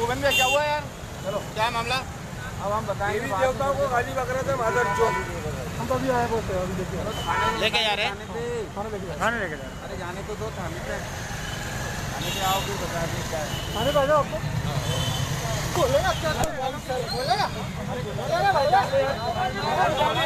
भूपेंद्र भाई क्या हुआ यार? चलो। क्या मामला? अब हम बताएँगे देवताओं को गाली बक रहे थे माधर जो हम तो अभी आए बोलते हैं अभी देखिए। लेके जा रहे हैं। थाने लेके थाने लेके अरे जाने तो दो थाने पे। खाने को आओ आपको बोलेगा क्या बोलेगा बोलेगा